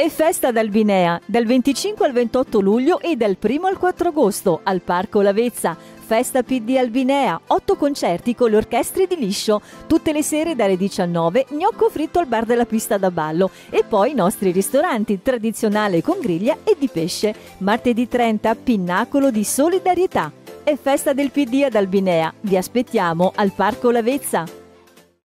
E festa d'Albinea dal 25 al 28 luglio e dal 1 al 4 agosto al Parco Lavezza. Festa PD Albinea, 8 concerti con le orchestre di Liscio, tutte le sere dalle 19, gnocco fritto al bar della pista da ballo e poi i nostri ristoranti, tradizionale con griglia e di pesce. Martedì 30, Pinnacolo di Solidarietà. E festa del PD ad Albinea. Vi aspettiamo al Parco Lavezza.